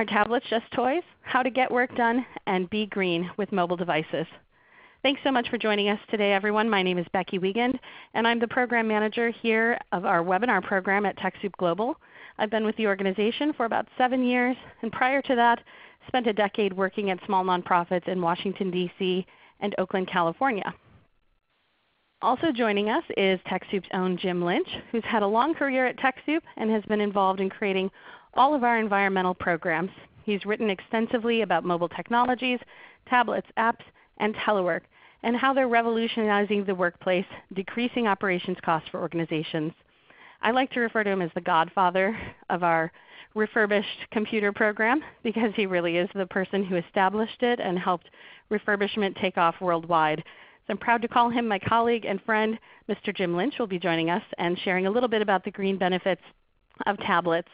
Are tablets just toys? How to get work done and be green with mobile devices. Thanks so much for joining us today everyone. My name is Becky Wiegand, and I'm the Program Manager here of our webinar program at TechSoup Global. I've been with the organization for about 7 years, and prior to that spent a decade working at small nonprofits in Washington, D.C. and Oakland, California. Also joining us is TechSoup's own Jim Lynch, who's had a long career at TechSoup and has been involved in creating all of our environmental programs. He's written extensively about mobile technologies, tablets, apps, and telework, and how they're revolutionizing the workplace, decreasing operations costs for organizations. I like to refer to him as the godfather of our refurbished computer program because he really is the person who established it and helped refurbishment take off worldwide. So I'm proud to call him my colleague and friend. Mr. Jim Lynch will be joining us and sharing a little bit about the green benefits of tablets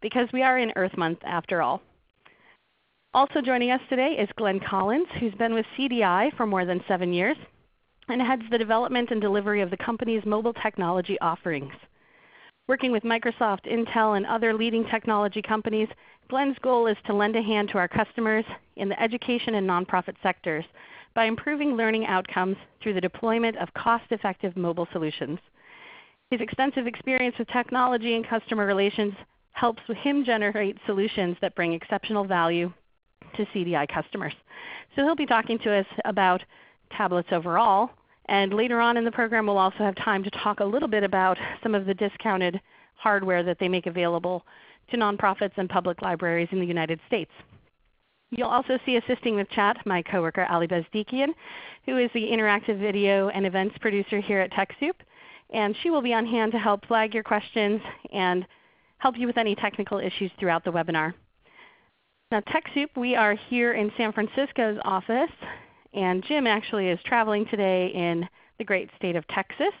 because we are in Earth Month after all. Also joining us today is Glenn Collins, who's been with CDI for more than 7 years and heads the development and delivery of the company's mobile technology offerings. Working with Microsoft, Intel, and other leading technology companies, Glenn's goal is to lend a hand to our customers in the education and nonprofit sectors by improving learning outcomes through the deployment of cost-effective mobile solutions. His extensive experience with technology and customer relations helps him generate solutions that bring exceptional value to CDI customers. So he'll be talking to us about tablets overall. And later on in the program we'll also have time to talk a little bit about some of the discounted hardware that they make available to nonprofits and public libraries in the United States. You'll also see assisting with chat my coworker Ali Bezdikian, who is the interactive video and events producer here at TechSoup. And she will be on hand to help flag your questions and help you with any technical issues throughout the webinar. Now TechSoup, we are here in San Francisco's office, and Jim actually is traveling today in the great state of Texas.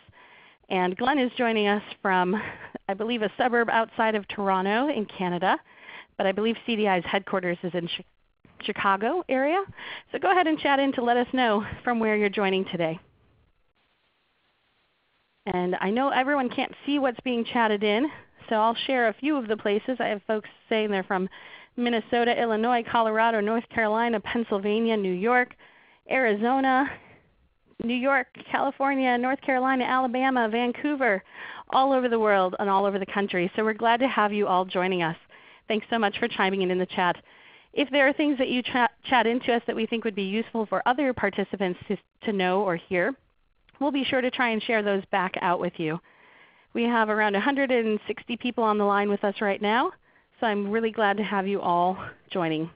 And Glenn is joining us from, I believe, a suburb outside of Toronto in Canada. But I believe CDI's headquarters is in Chicago area. So go ahead and chat in to let us know from where you're joining today. And I know everyone can't see what's being chatted in, so I'll share a few of the places. I have folks saying they're from Minnesota, Illinois, Colorado, North Carolina, Pennsylvania, New York, Arizona, New York, California, North Carolina, Alabama, Vancouver, all over the world and all over the country. So we're glad to have you all joining us. Thanks so much for chiming in in the chat. If there are things that you chat, chat into us that we think would be useful for other participants to, to know or hear, we'll be sure to try and share those back out with you. We have around 160 people on the line with us right now. So I'm really glad to have you all joining.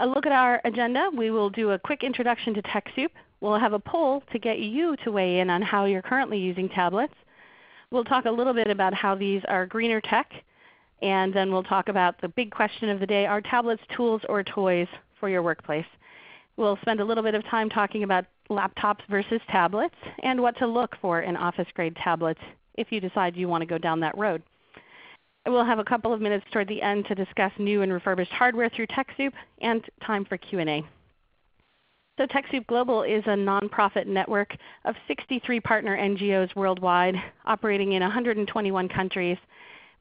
A look at our agenda. We will do a quick introduction to TechSoup. We'll have a poll to get you to weigh in on how you're currently using tablets. We'll talk a little bit about how these are greener tech. And then we'll talk about the big question of the day, are tablets tools or toys for your workplace? We'll spend a little bit of time talking about laptops versus tablets and what to look for in office grade tablets if you decide you want to go down that road. We'll have a couple of minutes toward the end to discuss new and refurbished hardware through TechSoup and time for Q&A. So TechSoup Global is a nonprofit network of 63 partner NGOs worldwide operating in 121 countries,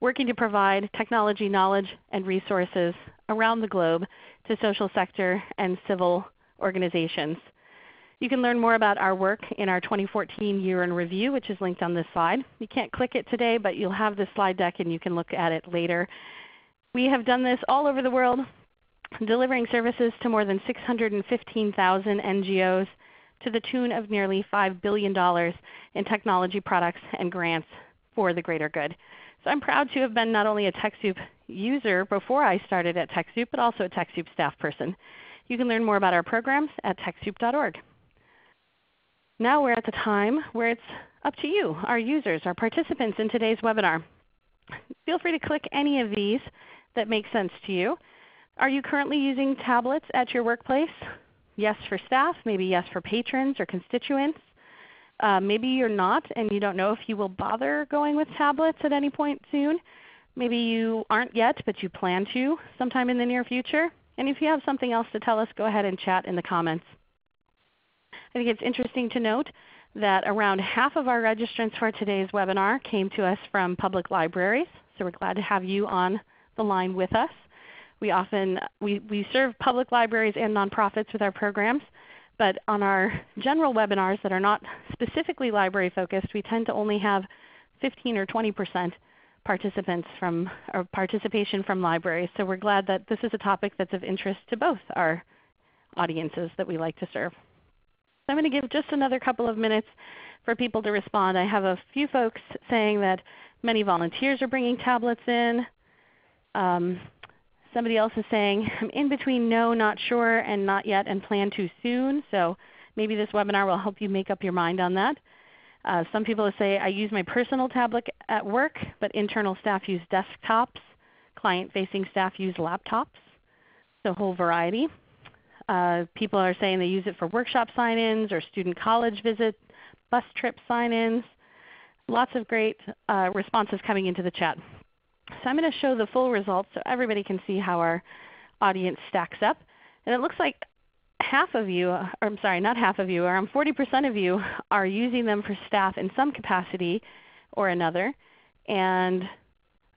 working to provide technology knowledge and resources around the globe to social sector and civil organizations. You can learn more about our work in our 2014 Year in Review, which is linked on this slide. You can't click it today, but you'll have the slide deck and you can look at it later. We have done this all over the world, delivering services to more than 615,000 NGOs to the tune of nearly $5 billion in technology products and grants for the greater good. So I'm proud to have been not only a TechSoup user before I started at TechSoup, but also a TechSoup staff person. You can learn more about our programs at TechSoup.org. Now we're at the time where it's up to you, our users, our participants in today's webinar. Feel free to click any of these that make sense to you. Are you currently using tablets at your workplace? Yes for staff, maybe yes for patrons or constituents. Uh, maybe you're not and you don't know if you will bother going with tablets at any point soon. Maybe you aren't yet, but you plan to sometime in the near future. And if you have something else to tell us, go ahead and chat in the comments. I think it's interesting to note that around half of our registrants for today's webinar came to us from public libraries. So we're glad to have you on the line with us. We often we, we serve public libraries and nonprofits with our programs, but on our general webinars that are not specifically library focused, we tend to only have 15 or 20 percent participants from or participation from libraries. So we're glad that this is a topic that's of interest to both our audiences that we like to serve. I'm going to give just another couple of minutes for people to respond. I have a few folks saying that many volunteers are bringing tablets in. Um, somebody else is saying, I'm in between no, not sure, and not yet, and plan to soon. So maybe this webinar will help you make up your mind on that. Uh, some people say, I use my personal tablet at work, but internal staff use desktops. Client-facing staff use laptops. So a whole variety. Uh, people are saying they use it for workshop sign-ins or student college visits, bus trip sign-ins. Lots of great uh, responses coming into the chat. So I'm going to show the full results so everybody can see how our audience stacks up. And it looks like half of you, or I'm sorry, not half of you, around 40% of you are using them for staff in some capacity or another. And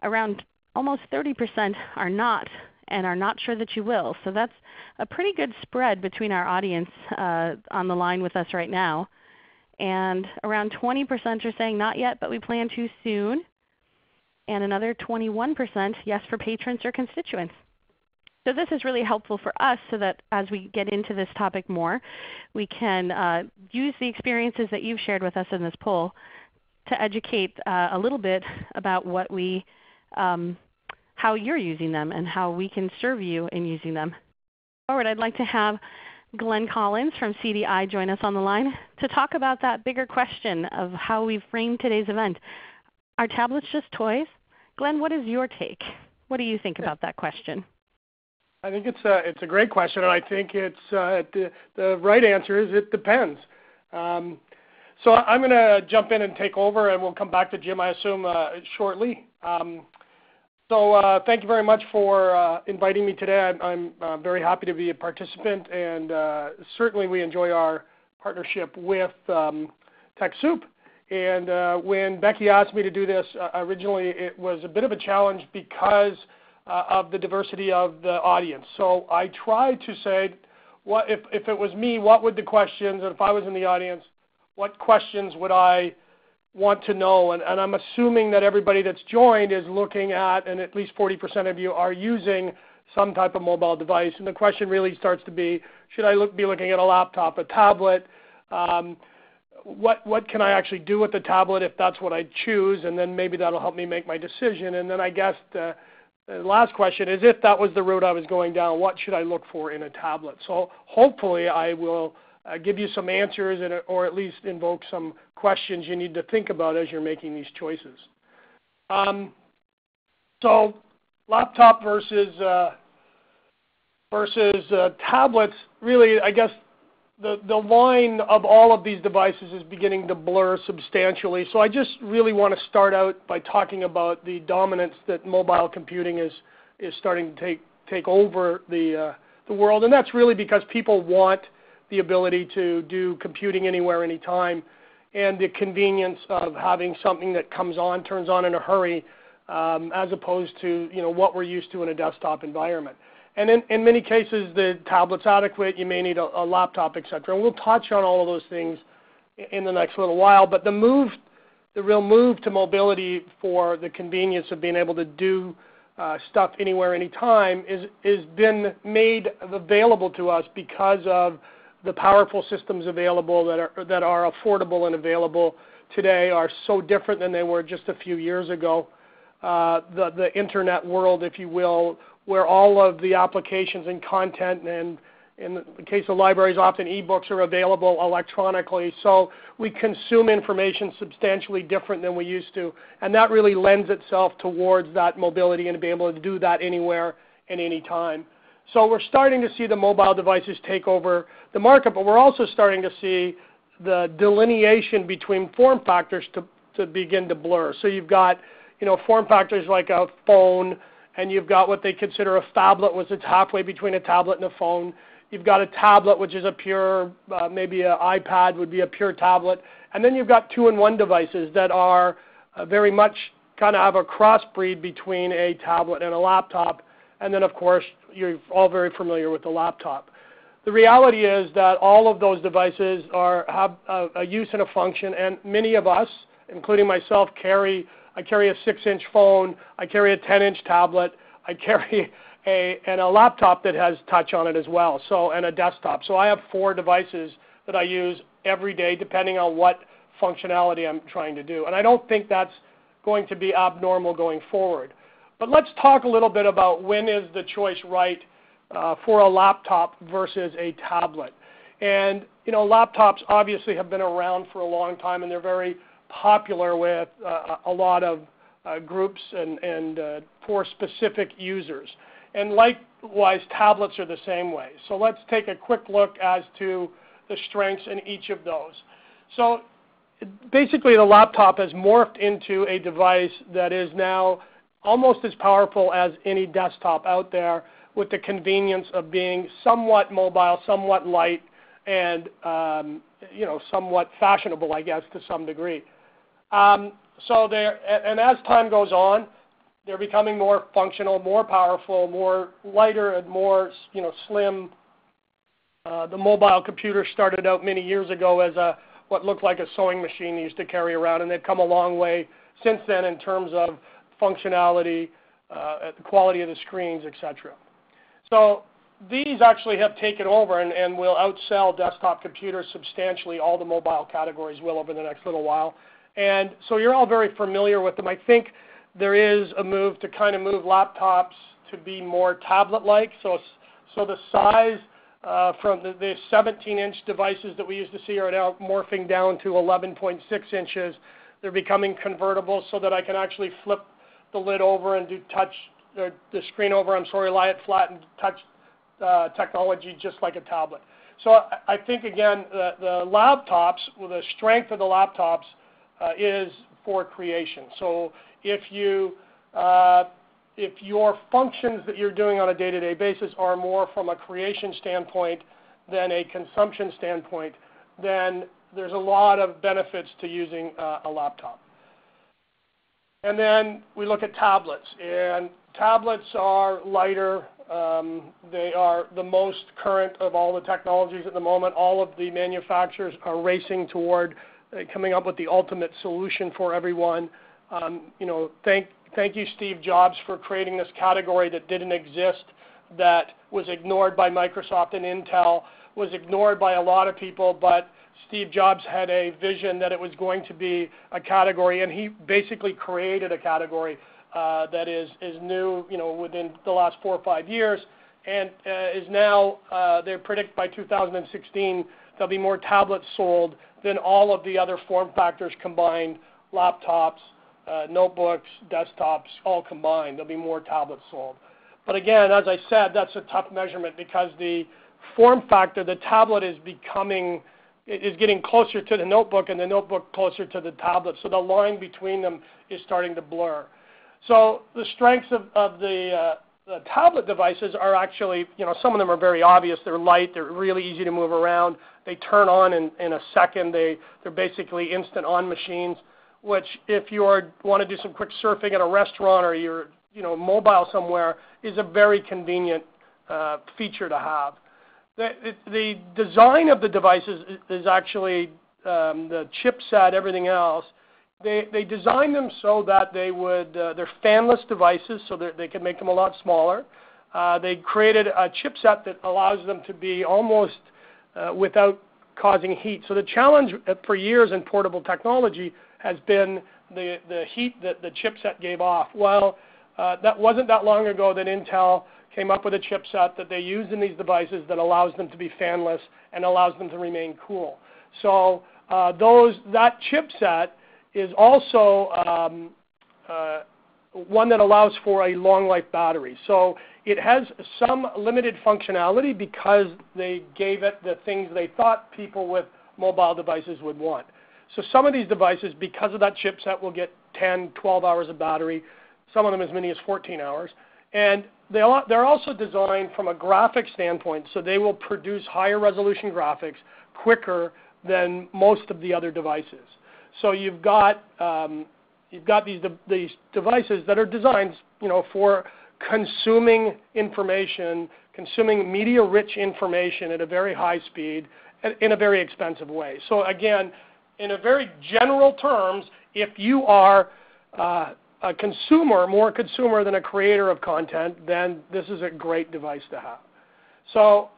around almost 30% are not and are not sure that you will. So that's a pretty good spread between our audience uh, on the line with us right now. And around 20% are saying not yet, but we plan to soon. And another 21% yes for patrons or constituents. So this is really helpful for us so that as we get into this topic more, we can uh, use the experiences that you've shared with us in this poll to educate uh, a little bit about what we, um, how you're using them and how we can serve you in using them. Forward, I'd like to have Glenn Collins from CDI join us on the line to talk about that bigger question of how we frame today's event. Are tablets just toys? Glenn, what is your take? What do you think about that question? I think it's a, it's a great question, and I think it's uh, the, the right answer is it depends. Um, so I'm going to jump in and take over, and we'll come back to Jim, I assume, uh, shortly. Um, so uh, thank you very much for uh, inviting me today. I'm, I'm uh, very happy to be a participant, and certainly we enjoy our partnership with um, TechSoup. And uh, when Becky asked me to do this, uh, originally it was a bit of a challenge because uh, of the diversity of the audience. So I tried to say, what if, if it was me, what would the questions, and if I was in the audience, what questions would I want to know? And, and I'm assuming that everybody that's joined is looking at, and at least 40% of you are using some type of mobile device. And the question really starts to be, should I look, be looking at a laptop, a tablet? Um, what, what can I actually do with the tablet if that's what I choose? And then maybe that'll help me make my decision. And then I guess the, the last question is if that was the route I was going down, what should I look for in a tablet? So hopefully I will uh, give you some answers and, or at least invoke some questions you need to think about as you're making these choices. Um, so laptop versus, uh, versus uh, tablets, really I guess the, the line of all of these devices is beginning to blur substantially. So I just really want to start out by talking about the dominance that mobile computing is, is starting to take, take over the, uh, the world. And that's really because people want the ability to do computing anywhere, anytime, and the convenience of having something that comes on, turns on in a hurry, um, as opposed to you know, what we're used to in a desktop environment. And in, in many cases, the tablet's adequate. You may need a, a laptop, etc. And we'll touch on all of those things in the next little while. But the move, the real move to mobility for the convenience of being able to do uh, stuff anywhere, anytime, is is been made available to us because of the powerful systems available that are that are affordable and available today are so different than they were just a few years ago. Uh, the the internet world, if you will, where all of the applications and content and in the case of libraries, often ebooks are available electronically. So we consume information substantially different than we used to. And that really lends itself towards that mobility and to be able to do that anywhere and anytime. So we're starting to see the mobile devices take over the market, but we're also starting to see the delineation between form factors to, to begin to blur. So you've got you know, form factors like a phone, and you've got what they consider a phablet, which is halfway between a tablet and a phone. You've got a tablet, which is a pure, uh, maybe an iPad would be a pure tablet. And then you've got two-in-one devices that are uh, very much kind of have a crossbreed between a tablet and a laptop. And then, of course, you're all very familiar with the laptop. The reality is that all of those devices are, have a, a use and a function, and many of us, including myself, carry I carry a 6-inch phone, I carry a 10-inch tablet, I carry a, and a laptop that has touch on it as well, so and a desktop. So I have four devices that I use every day, depending on what functionality I'm trying to do. And I don't think that's going to be abnormal going forward. But let's talk a little bit about when is the choice right uh, for a laptop versus a tablet. And you know, laptops obviously have been around for a long time, and they're very popular with uh, a lot of uh, groups and, and uh, for specific users. And likewise, tablets are the same way. So let's take a quick look as to the strengths in each of those. So basically, the laptop has morphed into a device that is now almost as powerful as any desktop out there with the convenience of being somewhat mobile, somewhat light, and um, you know, somewhat fashionable, I guess, to some degree. Um, so and as time goes on, they're becoming more functional, more powerful, more lighter, and more you know slim. Uh, the mobile computer started out many years ago as a what looked like a sewing machine used to carry around, and they've come a long way since then in terms of functionality, uh, the quality of the screens, etc. So these actually have taken over and, will outsell desktop computers substantially. All the mobile categories will over the next little while. And so you're all very familiar with them. I think there is a move to kind of move laptops to be more tablet-like. So, so the size uh, from the, the 17-inch devices that we used to see are now morphing down to 11.6 inches. They're becoming convertible so that I can actually flip the lid over and do touch, or the screen over, I'm sorry, lie it flat and touch uh, technology just like a tablet. So I, I think, again, the, the laptops, well, the strength of the laptops uh, is for creation. So if you uh, if your functions that you're doing on a day-to-day basis are more from a creation standpoint than a consumption standpoint, then there's a lot of benefits to using uh, a laptop. And then we look at tablets, and tablets are lighter. Um, they are the most current of all the technologies at the moment. All of the manufacturers are racing toward uh, coming up with the ultimate solution for everyone. Um, you know, thank thank you, Steve Jobs, for creating this category that didn't exist, that was ignored by Microsoft and Intel, was ignored by a lot of people, but Steve Jobs had a vision that it was going to be a category, and he basically created a category uh, that is is new, you know, within the last four or five years, and uh, is now uh, they predict by 2016 there'll be more tablets sold than all of the other form factors combined, laptops, uh, notebooks, desktops, all combined. There'll be more tablets sold. But again, as I said, that's a tough measurement because the form factor, the tablet is becoming is getting closer to the notebook and the notebook closer to the tablet. So the line between them is starting to blur. So the strengths of, of the, uh, the tablet devices are actually, you know, some of them are very obvious. They're light. They're really easy to move around. They turn on in, in a second. They, they're basically instant on machines, which if you are, want to do some quick surfing at a restaurant or you're you know, mobile somewhere is a very convenient uh, feature to have. The, the, design of the devices is actually um, the chipset, everything else. They, they designed them so that they would, uh, they're fanless devices, so that they can make them a lot smaller. Uh, they created a chipset that allows them to be almost uh, without causing heat. So the challenge for years in portable technology has been the, the heat that the chipset gave off. Well, uh, that wasn't that long ago that Intel came up with a chipset that they use in these devices that allows them to be fanless and allows them to remain cool. So uh, those, that chipset is also um, uh, one that allows for a long life battery. So it has some limited functionality because they gave it the things they thought people with mobile devices would want. So some of these devices, because of that chipset, will get 10, 12 hours of battery, some of them as many as 14 hours. And they're also designed from a graphic standpoint, so they will produce higher resolution graphics quicker than most of the other devices. So you've got um, you've got these de- these devices that are designed, you know, for consuming information, consuming media-rich information at a very high speed, in a very expensive way. So again, in a very general terms, if you are uh, a consumer, more consumer than a creator of content, then this is a great device to have. So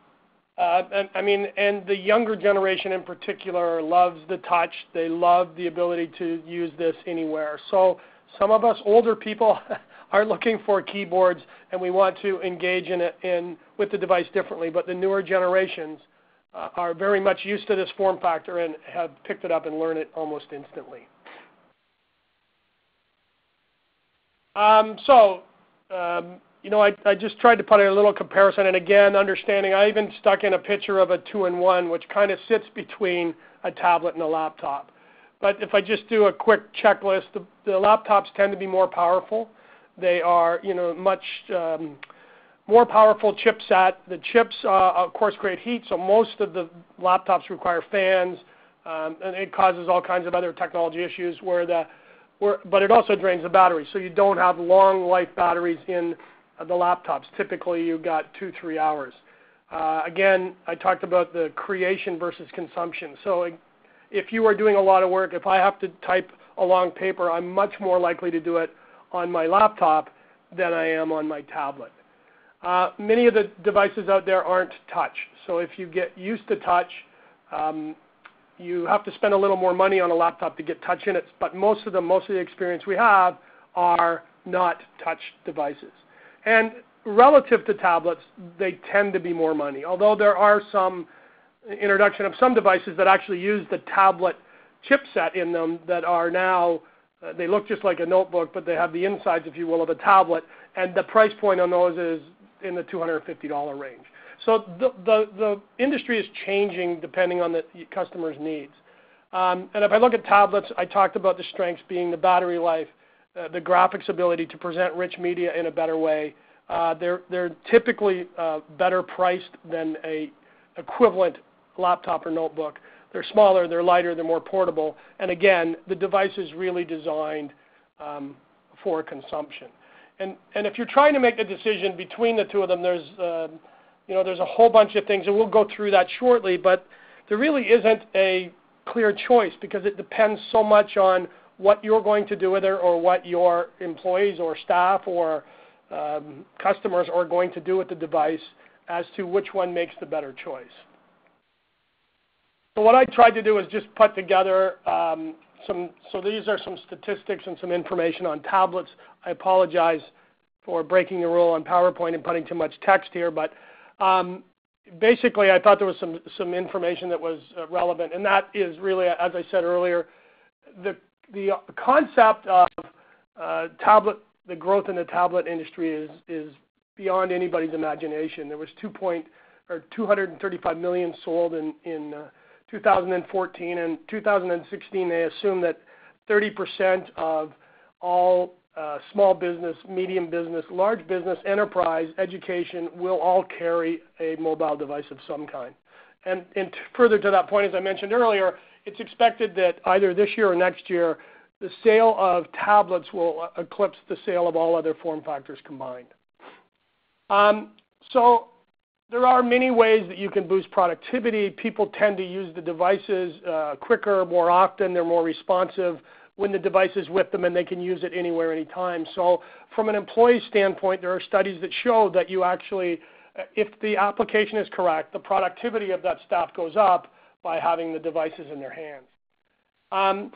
uh, and, I mean, and the younger generation in particular loves the touch. They love the ability to use this anywhere. So some of us older people are looking for keyboards, and we want to engage in it in with the device differently. But the newer generations uh, are very much used to this form factor and have picked it up and learn it almost instantly. Um, so um, you know, I, I just tried to put in a little comparison, and again, understanding. I even stuck in a picture of a two-in-one, which kind of sits between a tablet and a laptop. But if I just do a quick checklist, the, the laptops tend to be more powerful. They are, you know, much um, more powerful chipset. The chips, uh, of course, create heat, so most of the laptops require fans, um, and it causes all kinds of other technology issues. Where the, but it also drains the battery, so you don't have long life batteries in the laptops. Typically, you've got two, three hours. Uh, again, I talked about the creation versus consumption. So if you are doing a lot of work, if I have to type a long paper, I'm much more likely to do it on my laptop than I am on my tablet. Uh, many of the devices out there aren't touch. So if you get used to touch, um, you have to spend a little more money on a laptop to get touch in it. But most of them, most of the experience we have are not touch devices. And relative to tablets, they tend to be more money. Although there are some introduction of some devices that actually use the tablet chipset in them that are now uh, they look just like a notebook, but they have the insides, if you will, of a tablet, and the price point on those is in the $250 range. So the, industry is changing depending on the customer's needs. Um, and if I look at tablets, I talked about the strengths being the battery life, uh, the graphics ability to present rich media in a better way. Uh, they're, they're typically uh, better priced than a equivalent laptop or notebook. They're smaller, they're lighter, they're more portable, and again, the device is really designed um, for consumption. And, and if you're trying to make a decision between the two of them, there's, uh, you know, there's a whole bunch of things, and we'll go through that shortly, but there really isn't a clear choice because it depends so much on what you're going to do with it or what your employees or staff or um, customers are going to do with the device as to which one makes the better choice. So what I tried to do is just put together um, some, so these are some statistics and some information on tablets. I apologize for breaking the rule on PowerPoint and putting too much text here, but basically I thought there was some, some information that was uh, relevant, and that is really, as I said earlier, the the concept of uh, tablet, the growth in the tablet industry is, is beyond anybody's imagination. There was 2 point, or 235 million sold in, uh, 2014, and 2016 they assume that 30% of all small business, medium business, large business, enterprise, education will all carry a mobile device of some kind. And, further to that point, as I mentioned earlier, it's expected that either this year or next year, the sale of tablets will eclipse the sale of all other form factors combined. Um, so there are many ways that you can boost productivity. People tend to use the devices uh, quicker, more often. They're more responsive when the device is with them and they can use it anywhere, anytime. So from an employee standpoint, there are studies that show that you actually, if the application is correct, the productivity of that staff goes up by having the devices in their hands. Um,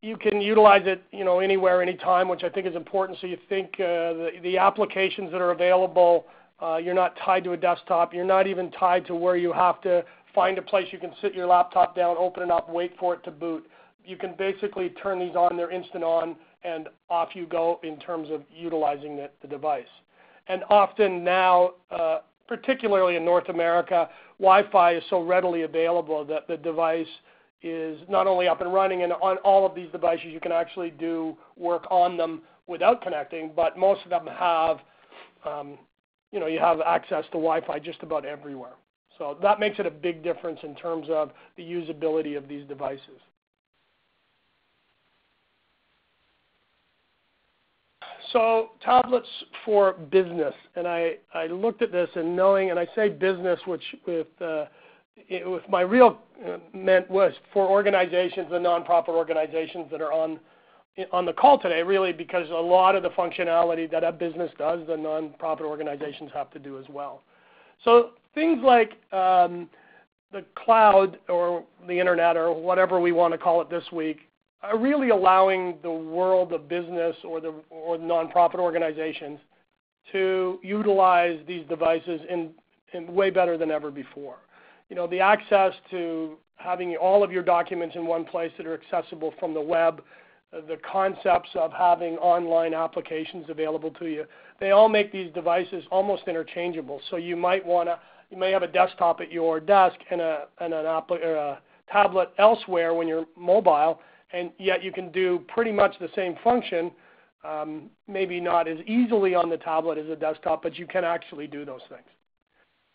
you can utilize it, you know, anywhere, anytime, which I think is important. So you think uh, the, the applications that are available, uh, you're not tied to a desktop. You're not even tied to where you have to find a place you can sit your laptop down, open it up, wait for it to boot. You can basically turn these on; they're instant on, and off you go in terms of utilizing the, the device. And often now, uh, particularly in North America, Wi-Fi is so readily available that the device is not only up and running, and on all of these devices you can actually do work on them without connecting, but most of them have, um, you know, you have access to Wi-Fi just about everywhere. So that makes it a big difference in terms of the usability of these devices. So tablets for business, and I, I looked at this and knowing, and I say business, which with uh, it, with my real uh, meant was for organizations and nonprofit organizations that are on on the call today, really, because a lot of the functionality that a business does, the nonprofit organizations have to do as well. So things like um, the cloud or the internet or whatever we want to call it this week really allowing the world of business or the or nonprofit organizations to utilize these devices in, in way better than ever before. You know, the access to having all of your documents in one place that are accessible from the web, uh, the concepts of having online applications available to you, they all make these devices almost interchangeable. So you might want to, you may have a desktop at your desk and a, and an app, or a tablet elsewhere when you're mobile, and yet you can do pretty much the same function, um, maybe not as easily on the tablet as a desktop, but you can actually do those things.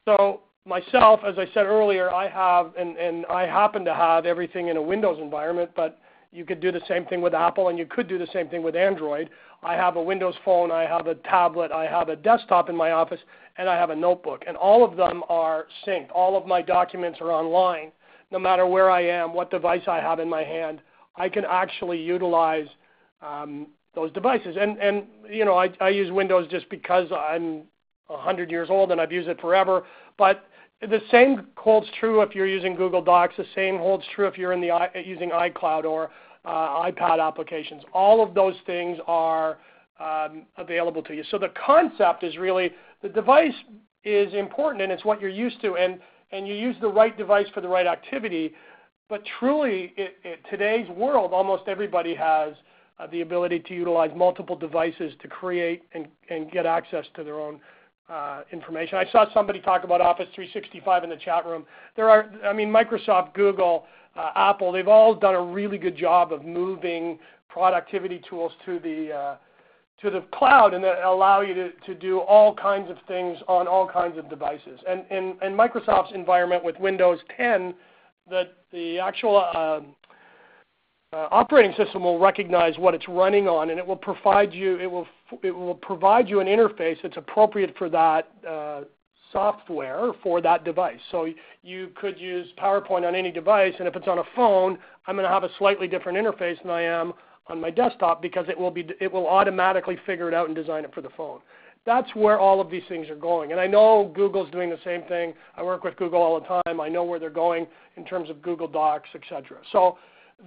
So myself, as I said earlier, I have, and, and I happen to have everything in a Windows environment, but you could do the same thing with Apple, and you could do the same thing with Android. I have a Windows phone, I have a tablet, I have a desktop in my office, and I have a notebook. And all of them are synced. All of my documents are online. No matter where I am, what device I have in my hand, I can actually utilize um, those devices. And, and you know, I, I use Windows just because I'm 100 years old and I've used it forever. But the same holds true if you're using Google Docs. The same holds true if you're in the using iCloud or uh, iPad applications. All of those things are um, available to you. So the concept is really the device is important and it's what you're used to, and and you use the right device for the right activity. But truly, in today's world, almost everybody has uh, the ability to utilize multiple devices to create and, and get access to their own uh, information. I saw somebody talk about Office 365 in the chat room. There are, I mean, Microsoft, Google, uh, Apple, they've all done a really good job of moving productivity tools to the uh, to the cloud and that allow you to, to do all kinds of things on all kinds of devices. And in, in Microsoft's environment with Windows 10, that the actual um, uh, operating system will recognize what it's running on, and it will provide you it will it will provide you an interface that's appropriate for that uh, software for that device. So you could use PowerPoint on any device, and if it's on a phone, I'm going to have a slightly different interface than I am on my desktop because it will be it will automatically figure it out and design it for the phone. That's where all of these things are going. And I know Google's doing the same thing. I work with Google all the time. I know where they're going in terms of Google Docs, etc. So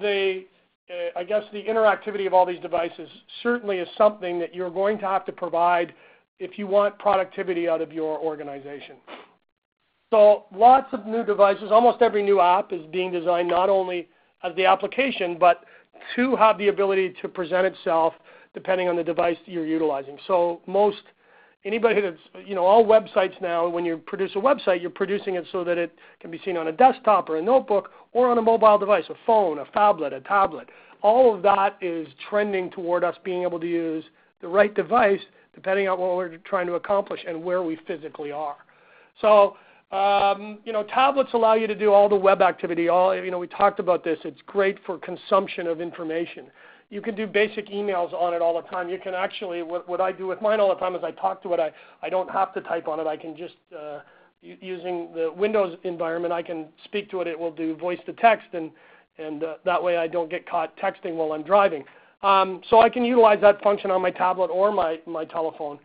the uh, I guess the interactivity of all these devices certainly is something that you're going to have to provide if you want productivity out of your organization. So lots of new devices, almost every new app is being designed not only as the application, but to have the ability to present itself depending on the device you're utilizing. So most anybody that's you know all websites now when you produce a website you're producing it so that it can be seen on a desktop or a notebook or on a mobile device a phone a phablet a tablet. All of that is trending toward us being able to use the right device depending on what we're trying to accomplish and where we physically are. So um, you know tablets allow you to do all the web activity all you know we talked about this. It's great for consumption of information you can do basic emails on it all the time. You can actually, what, what I do with mine all the time is I talk to it. I, I don't have to type on it. I can just, uh, using the Windows environment, I can speak to it. It will do voice to text, and, and uh, that way I don't get caught texting while I'm driving. Um, so I can utilize that function on my tablet or my, my telephone.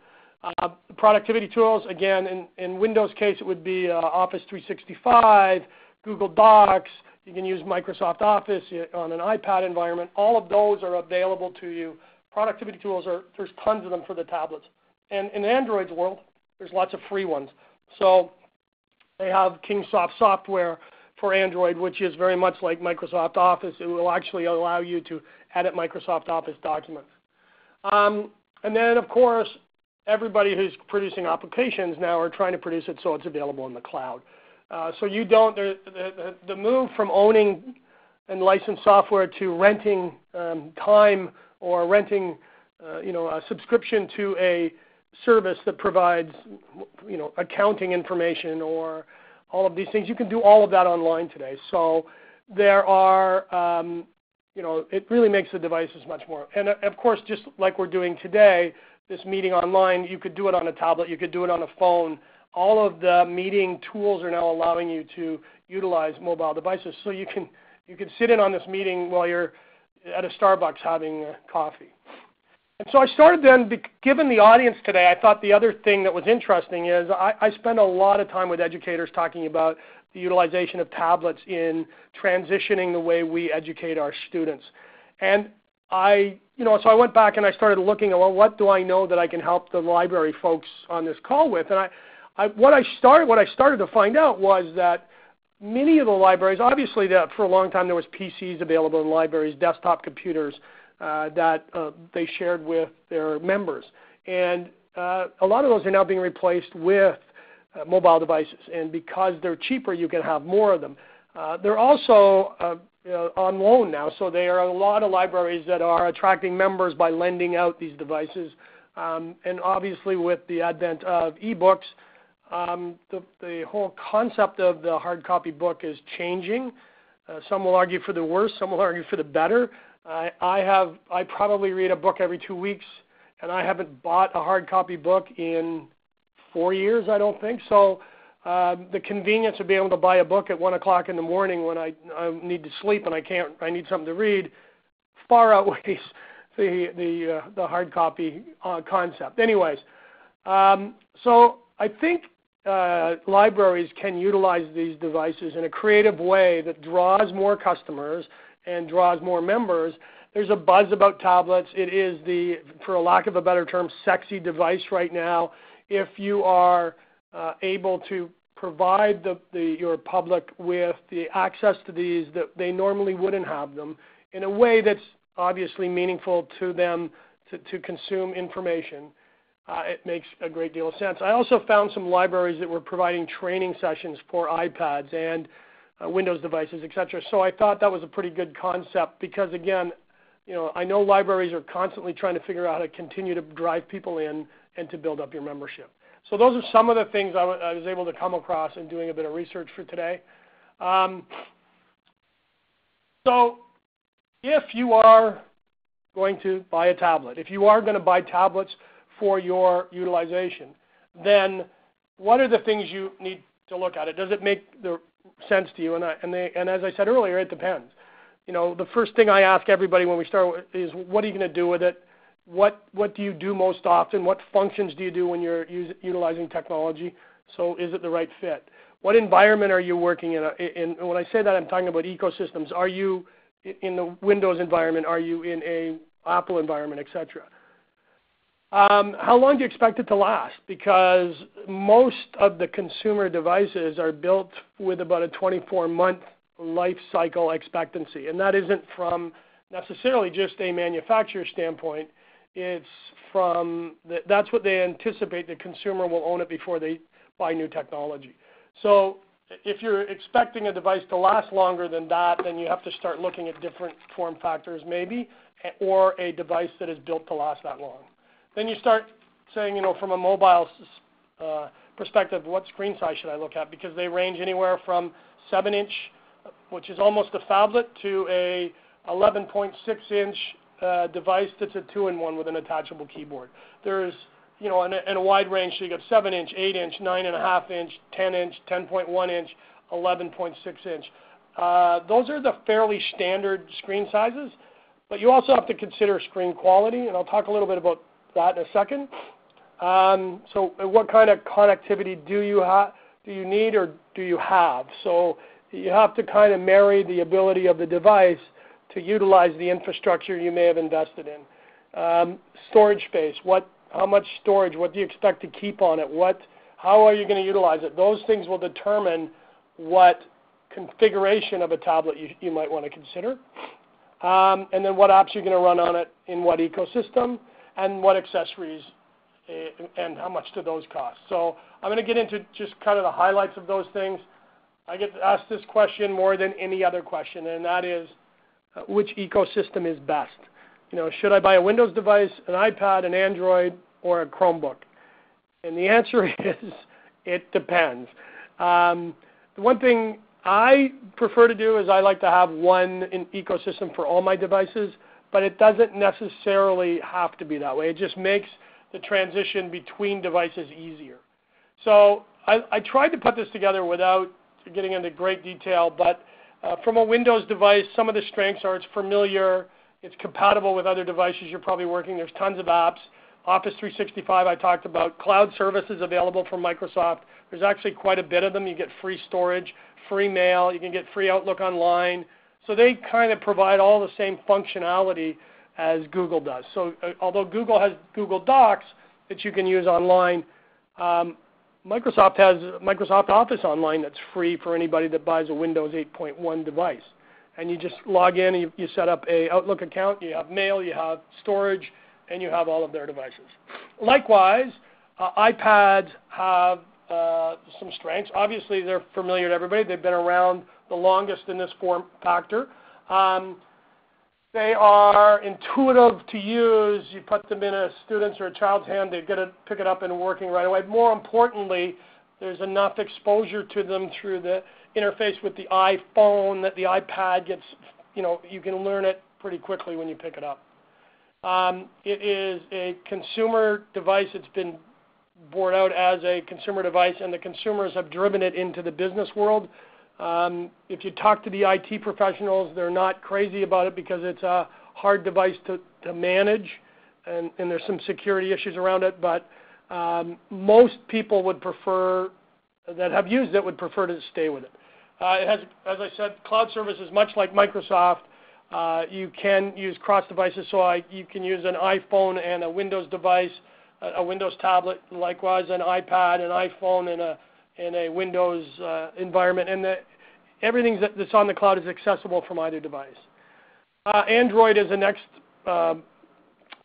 Uh, productivity tools, again, in, in Windows case, it would be uh, Office 365, Google Docs, you can use Microsoft Office on an iPad environment. All of those are available to you. Productivity tools are there's tons of them for the tablets. And in Android's world, there's lots of free ones. So they have Kingsoft software for Android, which is very much like Microsoft Office. It will actually allow you to edit Microsoft Office documents. Um, and then, of course, everybody who's producing applications now are trying to produce it so it's available in the cloud. Uh, so you don't the, move from owning and licensed software to renting um, time or renting uh, you know a subscription to a service that provides you know accounting information or all of these things you can do all of that online today so there are um, you know it really makes the devices much more and uh, of course just like we're doing today this meeting online, you could do it on a tablet, you could do it on a phone. All of the meeting tools are now allowing you to utilize mobile devices. So you can you can sit in on this meeting while you're at a Starbucks having uh, coffee. And so I started then, given the audience today, I thought the other thing that was interesting is I, I spend a lot of time with educators talking about the utilization of tablets in transitioning the way we educate our students. And I, you know, so I went back and I started looking at, well, what do I know that I can help the library folks on this call with? And I, I what I started, what I started to find out was that many of the libraries, obviously, that for a long time there was PCs available in libraries, desktop computers uh, that uh, they shared with their members, and uh, a lot of those are now being replaced with uh, mobile devices. And because they're cheaper, you can have more of them. Uh, they're also uh, on loan now, so there are a lot of libraries that are attracting members by lending out these devices. Um, and obviously, with the advent of ebooks, um, the, the, whole concept of the hard copy book is changing. Uh, some will argue for the worse, some will argue for the better. I, I have I probably read a book every two weeks, and I haven't bought a hard copy book in four years. I don't think so. Um, the convenience of being able to buy a book at one o'clock in the morning when I, I need to sleep and I can't I need something to read far outweighs the the uh, the hard copy uh, concept. Anyways, um, so I think uh, libraries can utilize these devices in a creative way that draws more customers and draws more members. There's a buzz about tablets. It is the, for lack of a better term, sexy device right now. If you are uh, able to provide the, the, your public with the access to these that they normally wouldn't have them in a way that's obviously meaningful to them to, to consume information it makes a great deal of sense. I also found some libraries that were providing training sessions for iPads and uh, Windows devices, etc. So I thought that was a pretty good concept because, again, you know, I know libraries are constantly trying to figure out how to continue to drive people in and to build up your membership. So those are some of the things I, was able to come across in doing a bit of research for today. Um, so if you are going to buy a tablet, if you are going to buy tablets for your utilization, then what are the things you need to look at? It does it make the sense to you? And, I, and, they, and as I said earlier, it depends. You know, the first thing I ask everybody when we start is, what are you going to do with it? What what do you do most often? What functions do you do when you're utilizing technology? So is it the right fit? What environment are you working in? in? When I say that, I'm talking about ecosystems. Are you in the Windows environment? Are you in a Apple environment, etc.? Um, Um, how long do you expect it to last? Because most of the consumer devices are built with about a 24-month life cycle expectancy, and that isn't from necessarily just a manufacturer standpoint. It's from that's what they anticipate the consumer will own it before they buy new technology. So if you're expecting a device to last longer than that, then you have to start looking at different form factors maybe, or a device that is built to last that long. Then you start saying, you know, from a mobile uh, perspective, what screen size should I look at? Because they range anywhere from 7 inch, which is almost a phablet, to a 11.6 inch uh, device that's a two-in-one with an attachable keyboard. There's, you know, in a, in a wide range, so you got 7 inch, 8 inch, 9.5 inch, 10 inch, 10.1 inch, 11.6 inch. Uh, those are the fairly standard screen sizes, but you also have to consider screen quality, and I'll talk a little bit about that in a second. Um, so what kind of connectivity do you? Do you need or do you have? So you have to kind of marry the ability of the device to utilize the infrastructure you may have invested in. Um, storage space. What? How much storage? What do you expect to keep on it? What? How are you going to utilize it? Those things will determine what configuration of a tablet you, you might want to consider. Um, and then what apps you're going to run on it in what ecosystem and what accessories eh, and how much do those cost. So I'm going to get into just kind of the highlights of those things. I get asked this question more than any other question, and that is, uh, which ecosystem is best? You know, should I buy a Windows device, an iPad, an Android, or a Chromebook? And the answer is, it depends. Um, the one thing I prefer to do is I like to have one ecosystem for all my devices but it doesn't necessarily have to be that way. It just makes the transition between devices easier. So I, I tried to put this together without getting into great detail, but uh, from a Windows device, some of the strengths are it's familiar, it's compatible with other devices you're probably working. There's tons of apps. Office 365 I talked about. Cloud services available from Microsoft. There's actually quite a bit of them. You get free storage, free mail, you can get free Outlook online. So they kind of provide all the same functionality as Google does. So uh, although Google has Google Docs that you can use online, um, Microsoft has Microsoft Office Online that's free for anybody that buys a Windows 8.1 device. And you just log in, and you, you set up a Outlook account, you have mail, you have storage, and you have all of their devices. Likewise, uh, iPads have uh, some strengths. Obviously, they're familiar to everybody. They've been around the longest in this form factor. Um, they are intuitive to use. You put them in a student's or a child's hand, they get it, pick it up and working right away. More importantly, there's enough exposure to them through the interface with the iPhone that the iPad gets, you know, you can learn it pretty quickly when you pick it up. Um, it is a consumer device. It's been brought out as a consumer device, and the consumers have driven it into the business world. Um, if you talk to the IT professionals, they're not crazy about it because it's a hard device to, to manage, and, and there's some security issues around it. But um, most people would prefer that have used it would prefer to stay with it. Uh, it has, as I said, cloud services much like Microsoft. Uh, you can use cross devices, so I, you can use an iPhone and a Windows device, a, a Windows tablet, likewise an iPad, an iPhone, and a in a Windows uh, environment, and the, everything that's on the cloud is accessible from either device. Uh, Android is the next uh,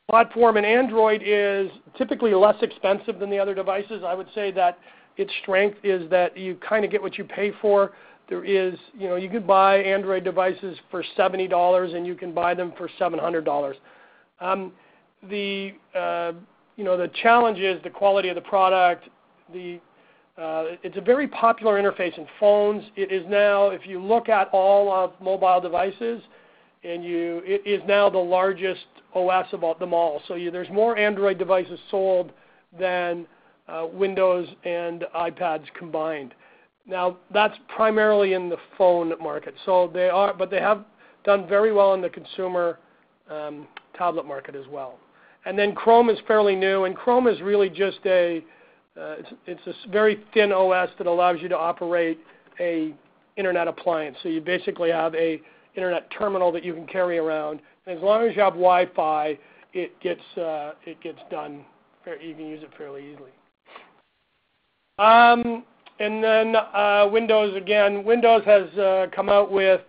platform, and Android is typically less expensive than the other devices. I would say that its strength is that you kind of get what you pay for. There is, you know, you could buy Android devices for $70 and you can buy them for $700. Um, the, uh, you know, the challenge is the quality of the product, the uh, it's a very popular interface in phones. It is now, if you look at all of mobile devices, and you, it is now the largest OS of all, them all. So you, there's more Android devices sold than uh, Windows and iPads combined. Now that's primarily in the phone market. So they are, but they have done very well in the consumer um, tablet market as well. And then Chrome is fairly new, and Chrome is really just a it's, it's a very thin OS that allows you to operate a internet appliance. So you basically have a internet terminal that you can carry around. And as long as you have Wi-Fi, it gets uh, it gets done. You can use it fairly easily. Um, and then uh, Windows again. Windows has uh, come out with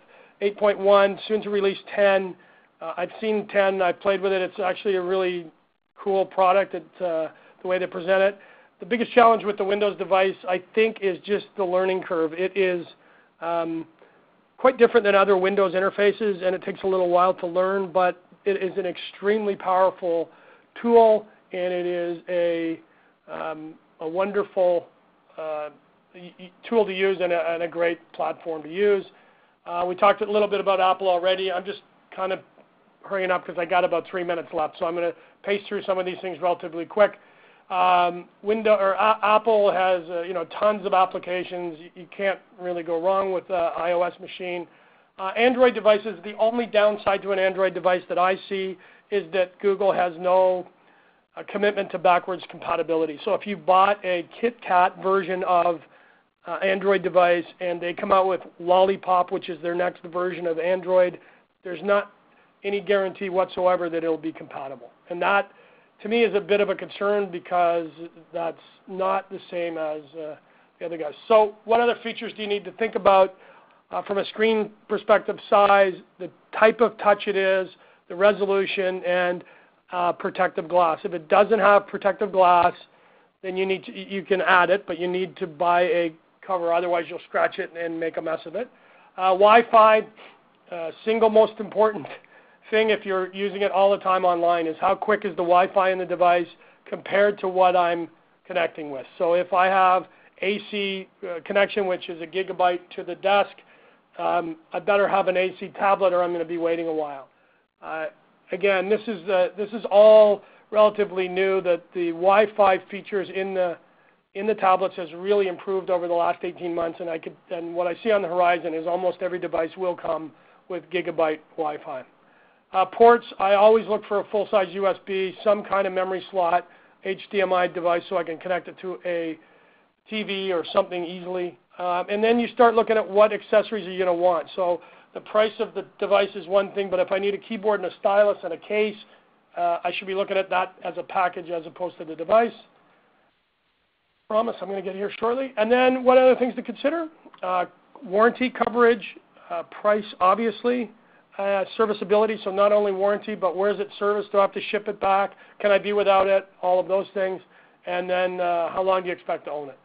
8.1, soon to release 10. Uh, I've seen 10. I've played with it. It's actually a really cool product. Uh, the way they present it. The biggest challenge with the Windows device, I think, is just the learning curve. It is um, quite different than other Windows interfaces, and it takes a little while to learn, but it is an extremely powerful tool, and it is a, um, a wonderful uh, tool to use and a, and a, great platform to use. Uh, we talked a little bit about Apple already. I'm just kind of hurrying up because I got about three minutes left, so I'm going to pace through some of these things relatively quick. Um, Window or uh, Apple has uh, you know tons of applications. You, can't really go wrong with uh, iOS machine. Android devices. The only downside to an Android device that I see is that Google has no commitment to backwards compatibility. So if you bought a KitKat version of Android device and they come out with Lollipop, which is their next version of Android, there's not any guarantee whatsoever that it'll be compatible. And that to me is a bit of a concern because that's not the same as uh, the other guys. So what other features do you need to think about uh, from a screen perspective, size, the type of touch it is, the resolution, and uh, protective glass. If it doesn't have protective glass, then you need to, you can add it, but you need to buy a cover. Otherwise, you'll scratch it and make a mess of it. Uh, Wi-Fi, uh, single most important thing if you're using it all the time online is how quick is the Wi-Fi in the device compared to what I'm connecting with. So if I have AC uh, connection, which is a gigabyte to the desk, um, I better have an AC tablet or I'm going to be waiting a while. Uh, again, this is, this is all relatively new that the Wi-Fi features in the in the tablets has really improved over the last 18 months, and I could and what I see on the horizon is almost every device will come with gigabyte Wi-Fi. Uh, ports, I always look for a full-size USB, some kind of memory slot, HDMI device so I can connect it to a TV or something easily. Um, and then you start looking at what accessories are you going to want. So the price of the device is one thing, but if I need a keyboard and a stylus and a case, uh, I should be looking at that as a package as opposed to the device. Promise I'm going to get here shortly. And then what other things to consider? Uh, warranty coverage, uh, price obviously, serviceability, so not only warranty, but where is it serviced? Do I have to ship it back? Can I be without it? All of those things. And then uh, how long do you expect to own it?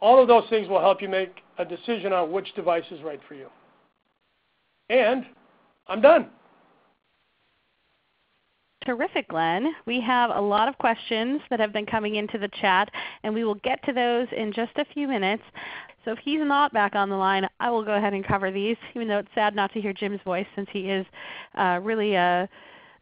All of those things will help you make a decision on which device is right for you. And I'm done. Terrific, Glenn. We have a lot of questions that have been coming into the chat, and we will get to those in just a few minutes. So if he's not back on the line, I will go ahead and cover these, even though it's sad not to hear Jim's voice since he is uh, really a,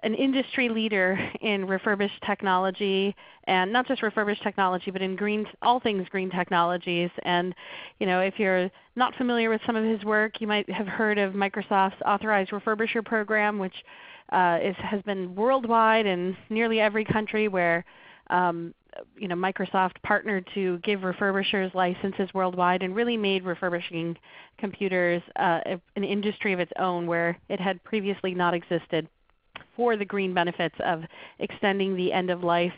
an industry leader in refurbished technology, and not just refurbished technology, but in green, all things green technologies. And you know, if you're not familiar with some of his work, you might have heard of Microsoft's Authorized Refurbisher Program, which uh, is, has been worldwide in nearly every country where um, you know, Microsoft partnered to give refurbishers licenses worldwide and really made refurbishing computers uh, an industry of its own where it had previously not existed for the green benefits of extending the end of life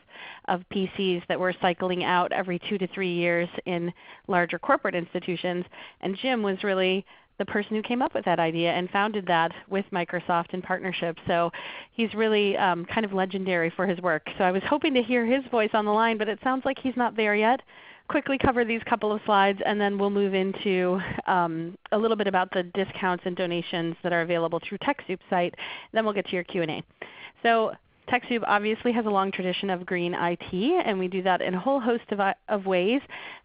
of PCs that were cycling out every two to three years in larger corporate institutions. And Jim was really the person who came up with that idea and founded that with Microsoft in partnership. So he's really um, kind of legendary for his work. So I was hoping to hear his voice on the line, but it sounds like he's not there yet. Quickly cover these couple of slides and then we'll move into um, a little bit about the discounts and donations that are available through TechSoup's site. Then we'll get to your Q&A. So TechSoup obviously has a long tradition of green IT, and we do that in a whole host of, of ways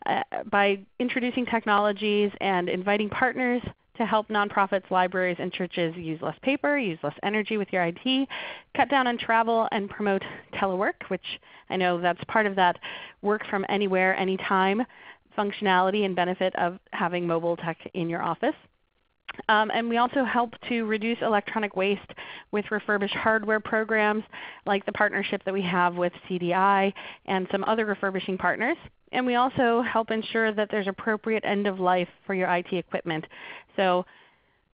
uh, by introducing technologies and inviting partners to help nonprofits, libraries, and churches use less paper, use less energy with your IT, cut down on travel, and promote telework, which I know that's part of that work from anywhere, anytime functionality and benefit of having mobile tech in your office. Um, and we also help to reduce electronic waste with refurbished hardware programs like the partnership that we have with CDI and some other refurbishing partners. And we also help ensure that there's appropriate end of life for your IT equipment. So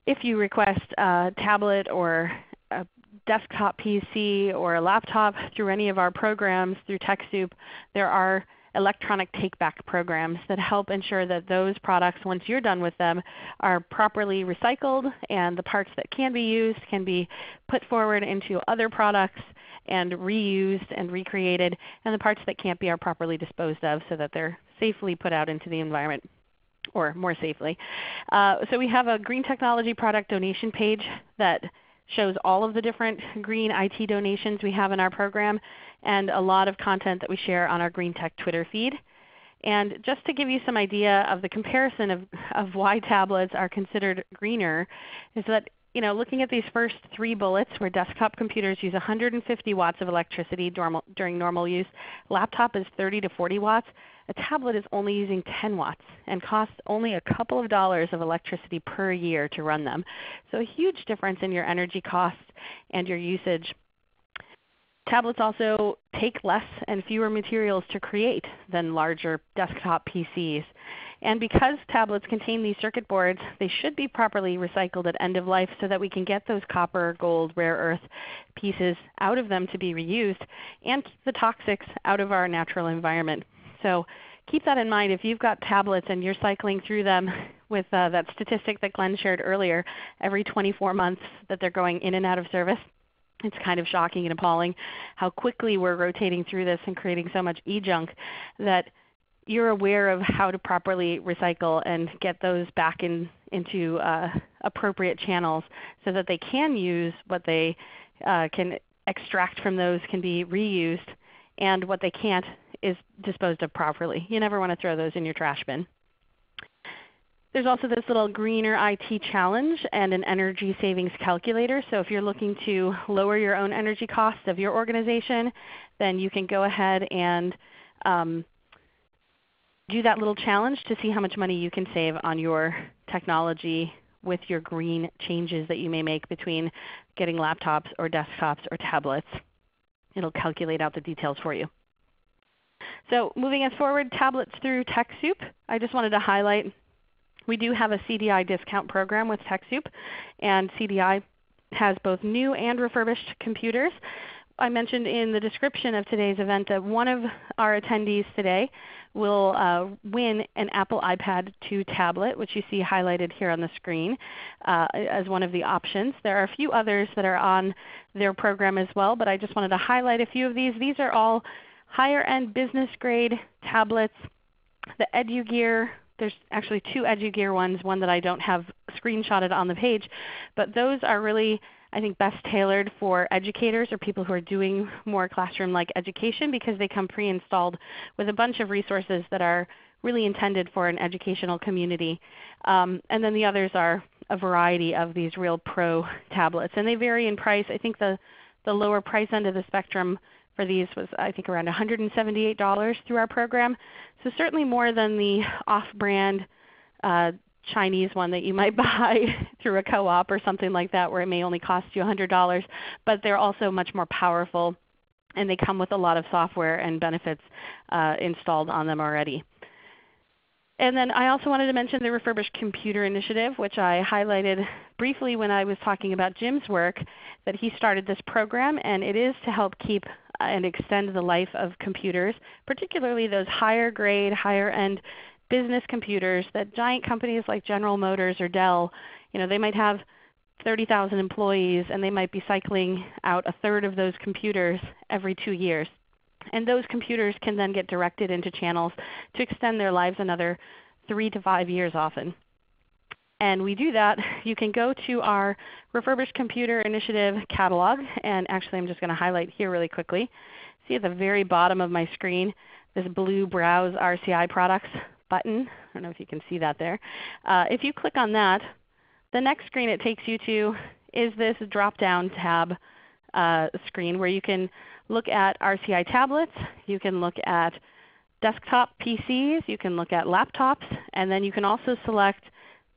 if you request a tablet or a desktop PC or a laptop through any of our programs through TechSoup, there are electronic take-back programs that help ensure that those products, once you're done with them, are properly recycled and the parts that can be used can be put forward into other products and reused and recreated, and the parts that can't be are properly disposed of so that they're safely put out into the environment or more safely. Uh, so we have a green technology product donation page that shows all of the different green IT donations we have in our program and a lot of content that we share on our Green Tech Twitter feed. And just to give you some idea of the comparison of, of why tablets are considered greener is that you know, looking at these first three bullets where desktop computers use 150 watts of electricity during normal use, laptop is 30 to 40 watts, a tablet is only using 10 watts and costs only a couple of dollars of electricity per year to run them. So a huge difference in your energy costs and your usage. Tablets also take less and fewer materials to create than larger desktop PCs. And because tablets contain these circuit boards, they should be properly recycled at end of life so that we can get those copper, gold, rare earth pieces out of them to be reused and keep the toxics out of our natural environment. So keep that in mind if you've got tablets and you're cycling through them with uh, that statistic that Glenn shared earlier, every 24 months that they're going in and out of service. It's kind of shocking and appalling how quickly we're rotating through this and creating so much e-junk that you're aware of how to properly recycle and get those back in, into uh, appropriate channels so that they can use what they uh, can extract from those can be reused and what they can't is disposed of properly. You never want to throw those in your trash bin. There's also this little greener IT challenge and an energy savings calculator. So if you're looking to lower your own energy costs of your organization, then you can go ahead and um, do that little challenge to see how much money you can save on your technology with your green changes that you may make between getting laptops or desktops or tablets. It will calculate out the details for you. So moving us forward, tablets through TechSoup. I just wanted to highlight we do have a CDI discount program with TechSoup, and CDI has both new and refurbished computers. I mentioned in the description of today's event that one of our attendees today will uh, win an Apple iPad 2 tablet, which you see highlighted here on the screen uh, as one of the options. There are a few others that are on their program as well, but I just wanted to highlight a few of these. These are all higher end business grade tablets. The EduGear there's actually two EduGear ones, one that I don't have screenshotted on the page. But those are really, I think, best tailored for educators or people who are doing more classroom-like education because they come pre-installed with a bunch of resources that are really intended for an educational community. Um, and then the others are a variety of these real pro tablets. And they vary in price. I think the, the lower price end of the spectrum for these was I think around $178 through our program. So certainly more than the off-brand uh, Chinese one that you might buy through a co-op or something like that where it may only cost you $100. But they're also much more powerful and they come with a lot of software and benefits uh, installed on them already. And then I also wanted to mention the Refurbished Computer Initiative, which I highlighted briefly when I was talking about Jim's work, that he started this program, and it is to help keep and extend the life of computers, particularly those higher grade, higher end business computers that giant companies like General Motors or Dell, you know, they might have 30,000 employees and they might be cycling out a third of those computers every two years. And those computers can then get directed into channels to extend their lives another three to five years often. And we do that. You can go to our Refurbished Computer Initiative catalog. And actually I'm just going to highlight here really quickly. See at the very bottom of my screen this blue Browse RCI Products button. I don't know if you can see that there. Uh, if you click on that, the next screen it takes you to is this drop-down tab uh, screen where you can look at RCI tablets, you can look at desktop PCs, you can look at laptops, and then you can also select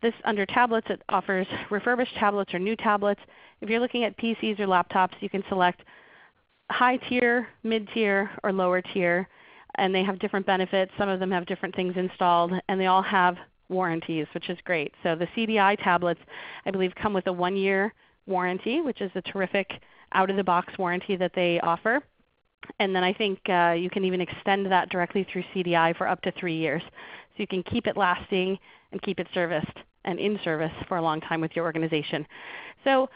this under tablets it offers refurbished tablets or new tablets. If you're looking at PCs or laptops you can select high tier, mid tier, or lower tier. And they have different benefits. Some of them have different things installed, and they all have warranties, which is great. So the CDI tablets, I believe, come with a one-year warranty, which is a terrific out-of-the-box warranty that they offer. And then I think uh, you can even extend that directly through CDI for up to 3 years. So you can keep it lasting and keep it serviced and in service for a long time with your organization. So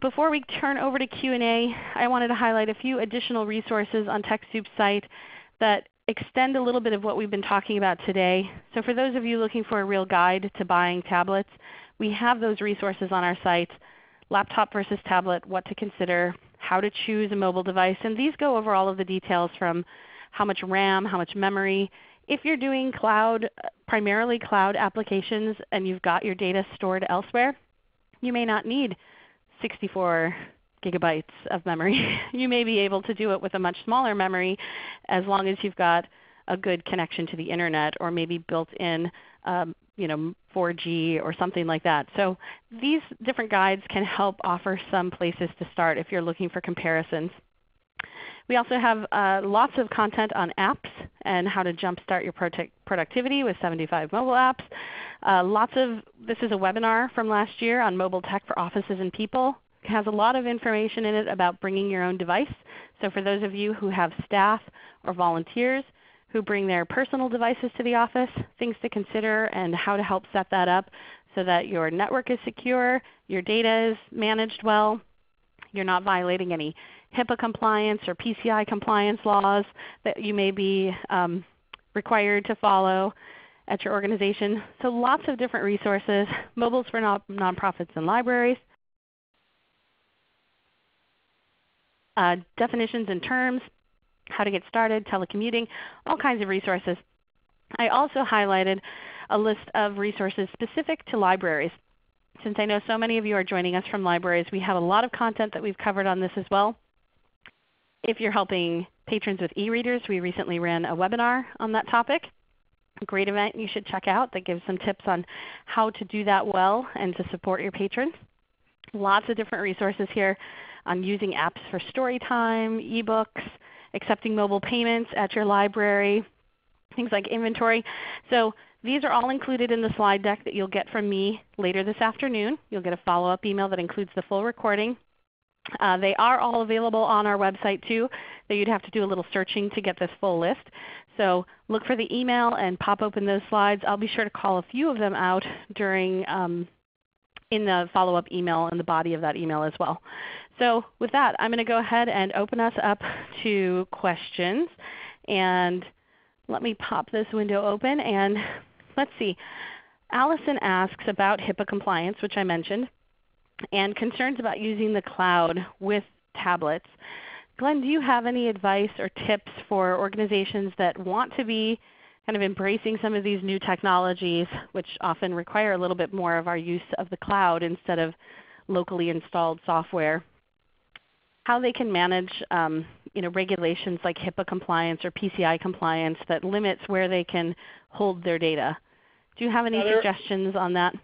before we turn over to Q&A, I wanted to highlight a few additional resources on TechSoup's site that extend a little bit of what we've been talking about today. So for those of you looking for a real guide to buying tablets, we have those resources on our site, laptop versus tablet, what to consider, how to choose a mobile device. And these go over all of the details from how much RAM, how much memory, if you're doing cloud, primarily cloud applications and you've got your data stored elsewhere, you may not need 64 gigabytes of memory. you may be able to do it with a much smaller memory as long as you've got a good connection to the Internet or maybe built in um, you know, 4G or something like that. So these different guides can help offer some places to start if you're looking for comparisons. We also have uh, lots of content on apps and how to jumpstart your productivity with 75 mobile apps. Uh, lots of, this is a webinar from last year on mobile tech for offices and people. It has a lot of information in it about bringing your own device. So for those of you who have staff or volunteers who bring their personal devices to the office, things to consider and how to help set that up so that your network is secure, your data is managed well, you're not violating any HIPAA compliance or PCI compliance laws that you may be um, required to follow at your organization. So lots of different resources, mobiles for non nonprofits and libraries, uh, definitions and terms, how to get started, telecommuting, all kinds of resources. I also highlighted a list of resources specific to libraries. Since I know so many of you are joining us from libraries, we have a lot of content that we've covered on this as well. If you're helping patrons with e-readers, we recently ran a webinar on that topic. A great event you should check out that gives some tips on how to do that well and to support your patrons. Lots of different resources here on using apps for story time, ebooks, accepting mobile payments at your library, things like inventory. So these are all included in the slide deck that you'll get from me later this afternoon. You'll get a follow-up email that includes the full recording. Uh, they are all available on our website too, though you'd have to do a little searching to get this full list. So look for the email and pop open those slides. I'll be sure to call a few of them out during um, in the follow-up email in the body of that email as well. So with that, I'm going to go ahead and open us up to questions. And let me pop this window open and let's see. Allison asks about HIPAA compliance, which I mentioned, and concerns about using the cloud with tablets. Glenn, do you have any advice or tips for organizations that want to be kind of embracing some of these new technologies, which often require a little bit more of our use of the cloud instead of locally installed software? How they can manage um, you know, regulations like HIPAA compliance or PCI compliance that limits where they can hold their data. Do you have any suggestions on that?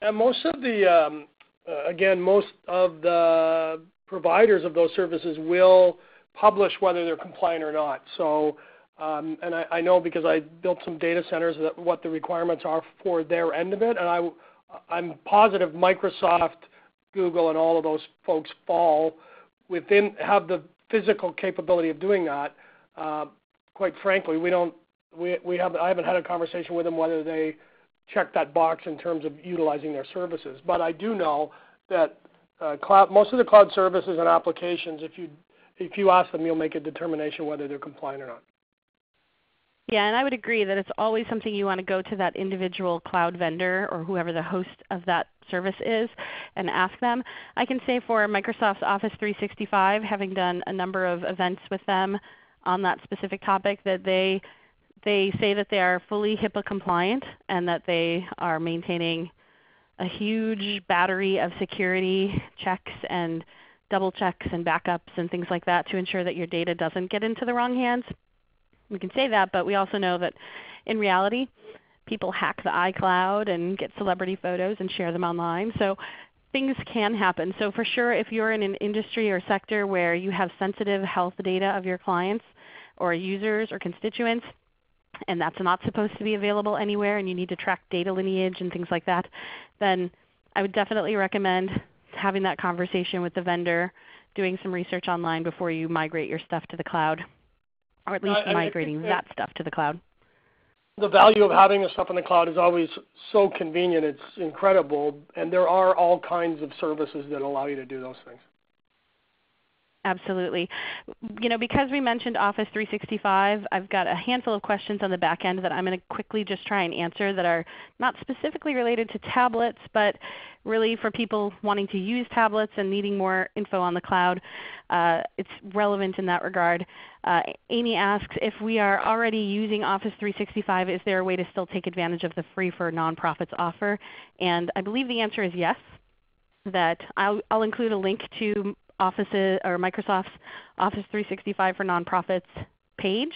And most of the, um, uh, again, most of the providers of those services will publish whether they're compliant or not. So, um, and I, I, know because I built some data centers that what the requirements are for their end of it, and I, I'm positive Microsoft, Google, and all of those folks fall within have the physical capability of doing that. Uh, quite frankly, we don't. We, we have, I haven't had a conversation with them whether they check that box in terms of utilizing their services. But I do know that uh, cloud, most of the cloud services and applications, if you if you ask them, you'll make a determination whether they're compliant or not. Yeah, and I would agree that it's always something you want to go to that individual cloud vendor or whoever the host of that service is and ask them. I can say for Microsoft's Office 365, having done a number of events with them on that specific topic, that they they say that they are fully HIPAA compliant and that they are maintaining a huge battery of security checks and double checks and backups and things like that to ensure that your data doesn't get into the wrong hands. We can say that, but we also know that in reality, people hack the iCloud and get celebrity photos and share them online. So things can happen. So for sure, if you're in an industry or sector where you have sensitive health data of your clients or users or constituents, and that's not supposed to be available anywhere and you need to track data lineage and things like that, then I would definitely recommend having that conversation with the vendor, doing some research online before you migrate your stuff to the cloud, or at least migrating that stuff to the cloud. The value of having this stuff in the cloud is always so convenient. It's incredible. And there are all kinds of services that allow you to do those things. Absolutely. You know, because we mentioned Office 365, I've got a handful of questions on the back end that I'm going to quickly just try and answer that are not specifically related to tablets, but really for people wanting to use tablets and needing more info on the cloud. Uh, it's relevant in that regard. Uh, Amy asks, if we are already using Office 365, is there a way to still take advantage of the free for nonprofits offer? And I believe the answer is yes that I'll, I'll, include a link to Office or Microsoft's Office 365 for Nonprofits page.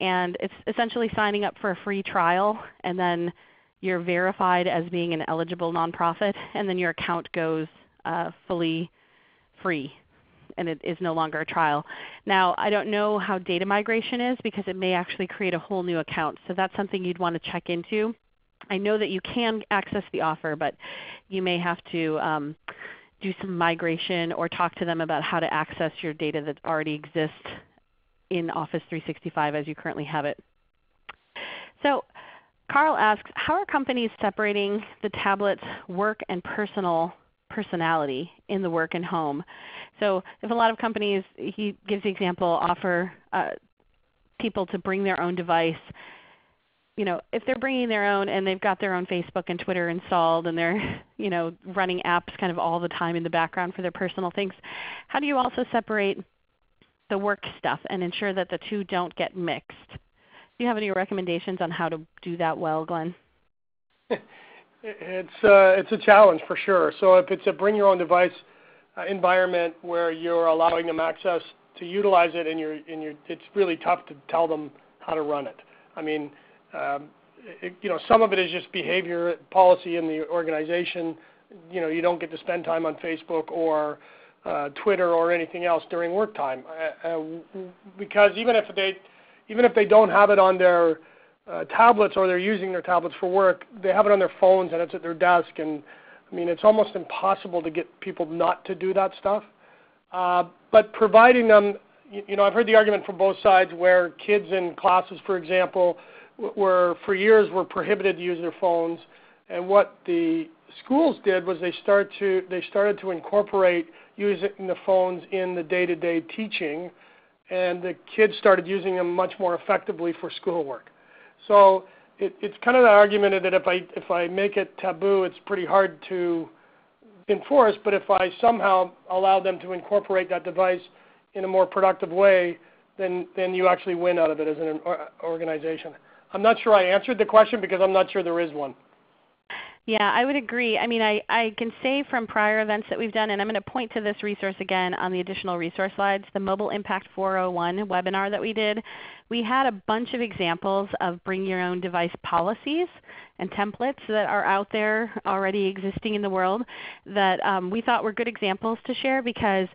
And it's essentially signing up for a free trial and then you're verified as being an eligible nonprofit and then your account goes uh, fully free and it is no longer a trial. Now I don't know how data migration is because it may actually create a whole new account. So that's something you'd want to check into. I know that you can access the offer, but you may have to um, do some migration or talk to them about how to access your data that already exists in Office 365 as you currently have it. So Carl asks, how are companies separating the tablet's work and personal personality in the work and home? So if a lot of companies, he gives the example, offer uh, people to bring their own device you know, if they're bringing their own and they've got their own Facebook and Twitter installed and they're, you know, running apps kind of all the time in the background for their personal things, how do you also separate the work stuff and ensure that the two don't get mixed? Do you have any recommendations on how to do that well, Glenn? it's uh, it's a challenge for sure. So if it's a bring your own device uh, environment where you're allowing them access to utilize it, and you're and you're, it's really tough to tell them how to run it. I mean, um, it, you know, some of it is just behavior policy in the organization. You know, you don't get to spend time on Facebook or uh, Twitter or anything else during work time, uh, uh, because even if they even if they don't have it on their uh, tablets or they're using their tablets for work, they have it on their phones and it's at their desk. And I mean, it's almost impossible to get people not to do that stuff. Uh, but providing them, you, you know, I've heard the argument from both sides where kids in classes, for example, were for years were prohibited to use their phones, and what the schools did was they start to they started to incorporate using the phones in the day-to-day teaching, and the kids started using them much more effectively for schoolwork. So it, it's kind of the argument that if I if I make it taboo, it's pretty hard to enforce. But if I somehow allow them to incorporate that device in a more productive way, then then you actually win out of it as an organization. I'm not sure I answered the question because I'm not sure there is one. Yeah, I would agree. I mean, I, I can say from prior events that we've done, and I'm going to point to this resource again on the additional resource slides, the Mobile Impact 401 webinar that we did. We had a bunch of examples of bring your own device policies and templates that are out there already existing in the world that um, we thought were good examples to share because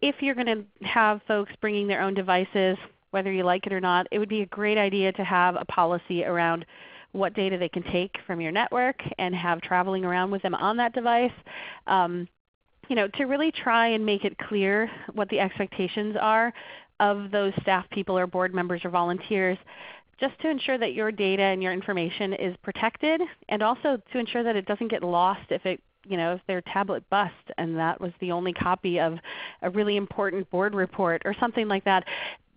if you're going to have folks bringing their own devices, whether you like it or not, it would be a great idea to have a policy around what data they can take from your network and have traveling around with them on that device. Um, you know, to really try and make it clear what the expectations are of those staff people or board members or volunteers just to ensure that your data and your information is protected and also to ensure that it doesn't get lost if it you know, if their tablet bust and that was the only copy of a really important board report or something like that,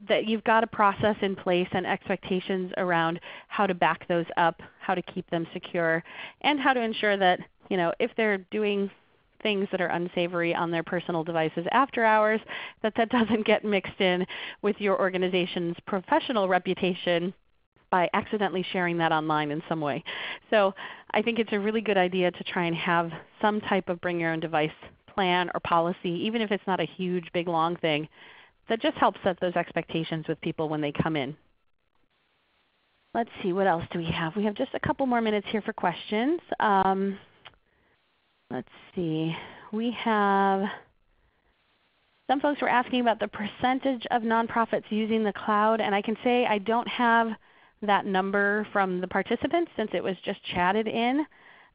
that you've got a process in place and expectations around how to back those up, how to keep them secure, and how to ensure that you know, if they're doing things that are unsavory on their personal devices after hours, that that doesn't get mixed in with your organization's professional reputation by accidentally sharing that online in some way. So I think it's a really good idea to try and have some type of bring your own device plan or policy, even if it's not a huge, big, long thing, that just helps set those expectations with people when they come in. Let's see, what else do we have? We have just a couple more minutes here for questions. Um, let's see. We have some folks were asking about the percentage of nonprofits using the cloud, and I can say I don't have that number from the participants since it was just chatted in.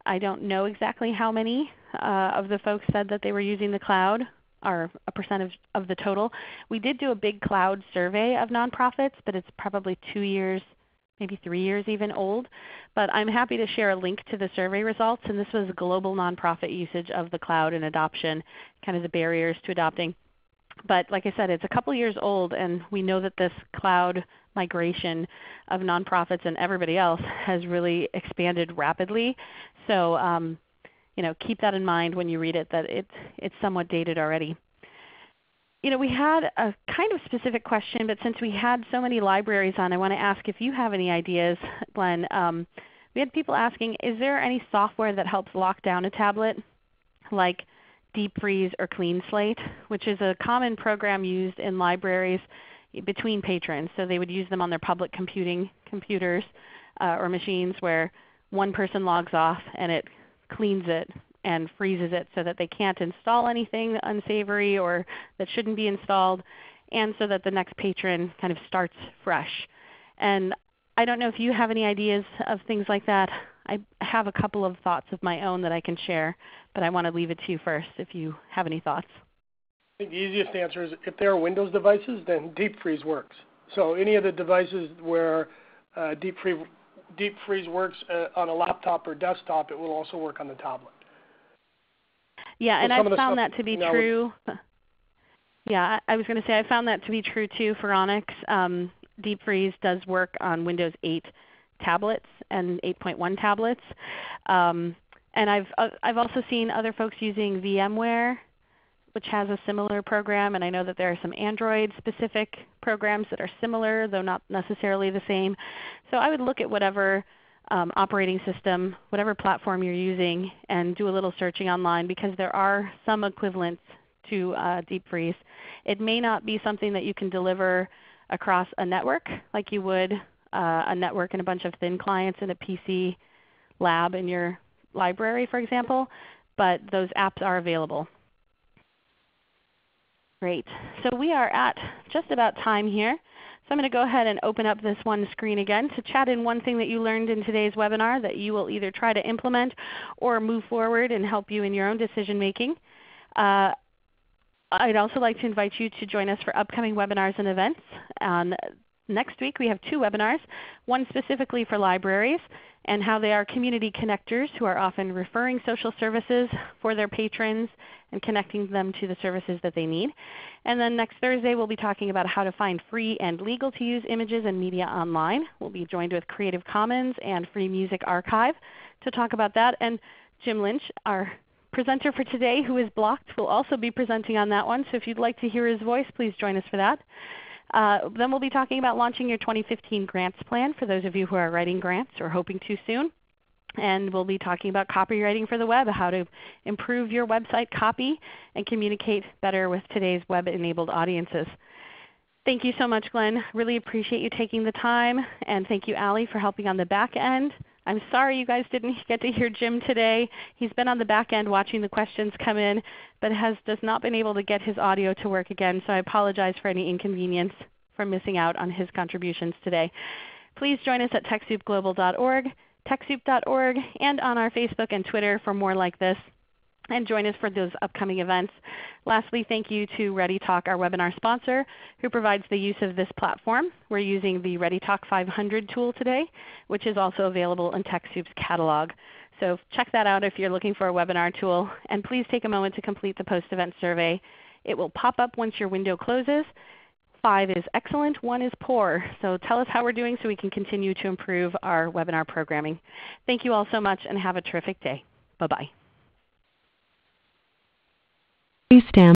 I don't know exactly how many uh, of the folks said that they were using the cloud or a percentage of of the total. We did do a big cloud survey of nonprofits, but it's probably two years, maybe three years even old. But I'm happy to share a link to the survey results. And this was global nonprofit usage of the cloud and adoption, kind of the barriers to adopting. But like I said, it's a couple years old, and we know that this cloud migration of nonprofits and everybody else has really expanded rapidly. So um, you know, keep that in mind when you read it that it's, it's somewhat dated already. You know, we had a kind of specific question, but since we had so many libraries on, I want to ask if you have any ideas, Glenn. Um, we had people asking, is there any software that helps lock down a tablet, like Deep Freeze or Clean Slate, which is a common program used in libraries between patrons. So they would use them on their public computing computers uh, or machines where one person logs off and it cleans it and freezes it so that they can't install anything unsavory or that shouldn't be installed, and so that the next patron kind of starts fresh. And I don't know if you have any ideas of things like that. I have a couple of thoughts of my own that I can share, but I want to leave it to you first if you have any thoughts. I think the easiest answer is if they are Windows devices, then Deep Freeze works. So any of the devices where uh, Deep, Freeze, Deep Freeze works uh, on a laptop or desktop, it will also work on the tablet. Yeah, so and I've found that to be true. Yeah, I was going to say I found that to be true too for Onyx. Um, Deep Freeze does work on Windows 8 tablets and 8.1 tablets. Um, and I've, uh, I've also seen other folks using VMware which has a similar program, and I know that there are some Android-specific programs that are similar, though not necessarily the same. So I would look at whatever um, operating system, whatever platform you're using, and do a little searching online because there are some equivalents to uh, deep freeze. It may not be something that you can deliver across a network like you would uh, a network and a bunch of thin clients in a PC lab in your library, for example, but those apps are available. Great. So we are at just about time here. So I'm going to go ahead and open up this one screen again to chat in one thing that you learned in today's webinar that you will either try to implement or move forward and help you in your own decision making. Uh, I'd also like to invite you to join us for upcoming webinars and events. Next week we have two webinars, one specifically for libraries and how they are community connectors who are often referring social services for their patrons and connecting them to the services that they need. And then next Thursday we'll be talking about how to find free and legal to use images and media online. We'll be joined with Creative Commons and Free Music Archive to talk about that. And Jim Lynch, our presenter for today who is blocked, will also be presenting on that one. So if you'd like to hear his voice, please join us for that. Uh, then we'll be talking about launching your 2015 grants plan for those of you who are writing grants or hoping to soon. And we'll be talking about copywriting for the web, how to improve your website copy and communicate better with today's web-enabled audiences. Thank you so much, Glenn. Really appreciate you taking the time. And thank you, Allie, for helping on the back end. I'm sorry you guys didn't get to hear Jim today. He's been on the back end watching the questions come in, but has does not been able to get his audio to work again. So I apologize for any inconvenience for missing out on his contributions today. Please join us at TechSoupGlobal.org TechSoup.org, and on our Facebook and Twitter for more like this. And join us for those upcoming events. Lastly, thank you to ReadyTalk, our webinar sponsor, who provides the use of this platform. We're using the ReadyTalk 500 tool today, which is also available in TechSoup's catalog. So check that out if you're looking for a webinar tool. And please take a moment to complete the post-event survey. It will pop up once your window closes. 5 is excellent, 1 is poor. So tell us how we're doing so we can continue to improve our webinar programming. Thank you all so much and have a terrific day. Bye-bye. Stand.